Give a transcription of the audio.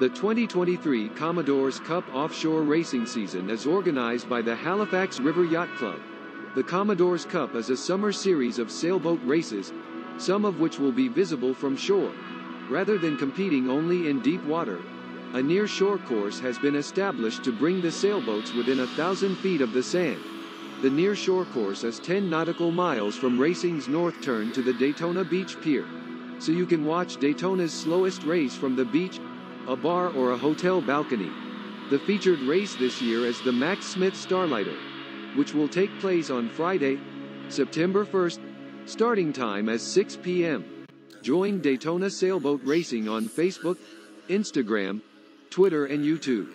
The 2023 Commodore's Cup offshore racing season is organized by the Halifax River Yacht Club. The Commodore's Cup is a summer series of sailboat races, some of which will be visible from shore. Rather than competing only in deep water, a near-shore course has been established to bring the sailboats within a thousand feet of the sand. The near-shore course is 10 nautical miles from racing's north turn to the Daytona Beach Pier. So you can watch Daytona's slowest race from the beach, a bar or a hotel balcony. The featured race this year is the Mac Smith Starlighter, which will take place on Friday, September 1st, starting time as 6 p.m. Join Daytona Sailboat Racing on Facebook, Instagram, Twitter and YouTube.